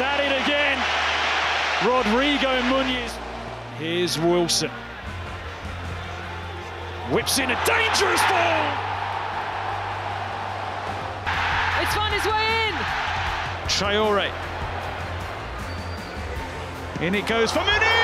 At it again. Rodrigo Muniz. Here's Wilson. Whips in a dangerous ball. It's found his way in. Traore. In it goes for Muniz.